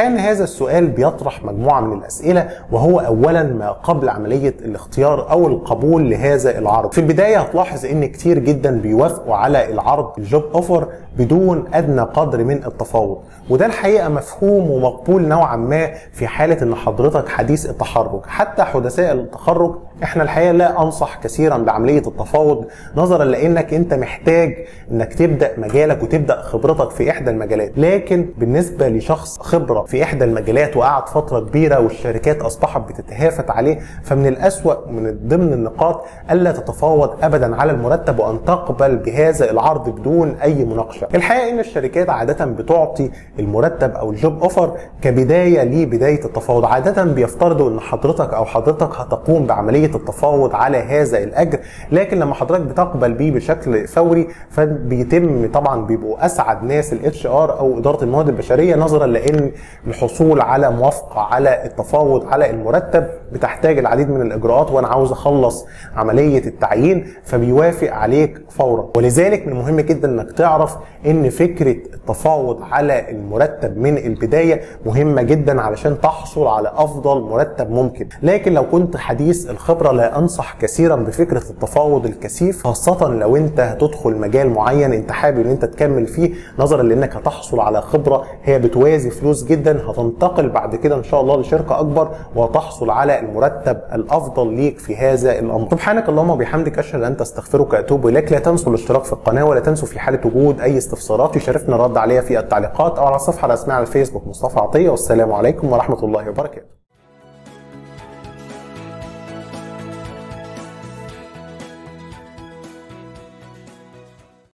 الحقيقة ان هذا السؤال بيطرح مجموعة من الأسئلة وهو اولا ما قبل عملية الاختيار أو القبول لهذا العرض. في البداية هتلاحظ إن كتير جدا بيوافقوا على العرض الجوب أوفر بدون أدنى قدر من التفاوض. وده الحقيقة مفهوم ومقبول نوعا ما في حالة إن حضرتك حديث التخرج حتى حدثاء التخرج إحنا الحقيقة لا أنصح كثيرا بعملية التفاوض نظرا لإنك أنت محتاج إنك تبدأ مجالك وتبدأ خبرتك في إحدى المجالات. لكن بالنسبة لشخص خبرة في إحدى المجالات وقعد فترة كبيرة والشركات أصبحت بتتهافت عليه فمن الأسوأ من ضمن النقاط ألا تتفاوض ابدا على المرتب وأن تقبل بهذا العرض بدون أي مناقشة. الحقيقة إن الشركات عاده بتعطي المرتب أو ال job offer كبداية لبداية التفاوض. عاده بيفترضوا إن حضرتك أو حضرتك هتقوم بعملية التفاوض على هذا الأجر لكن لما حضرتك بتقبل بيه بشكل فوري فبيتم طبعا بيبقوا أسعد ناس ال HR أو إدارة الموارد البشرية نظرا لإن الحصول على موافقة على التفاوض على المرتب بتحتاج العديد من الإجراءات وأنا عاوز أخلص عملية التعيين فبيوافق عليك فورا. ولذلك من المهم جدا إنك تعرف إن فكرة التفاوض على المرتب من البداية مهمة جدا علشان تحصل على أفضل مرتب ممكن. لكن لو كنت حديث الخبرة لا أنصح كثيرا بفكرة التفاوض الكثيف خاصة لو أنت هتدخل مجال معين انت حابب ان أنت تكمل فيه نظرا لأنك هتحصل على خبرة هي بتوازي فلوس جدا هتنتقل بعد كده إن شاء الله لشركة أكبر وتحصل على المرتب الأفضل ليك في هذا الأمر. سبحانك اللهم وبحمدك أشهد أن تستغفرك وأتوب إليك. لا تنسوا الاشتراك في القناة ولا تنسوا في حالة وجود أي استفسارات يشرفنا الرد عليها في التعليقات أو على الصفحه الرسميه على الفيسبوك. مصطفى عطية والسلام عليكم ورحمة الله وبركاته.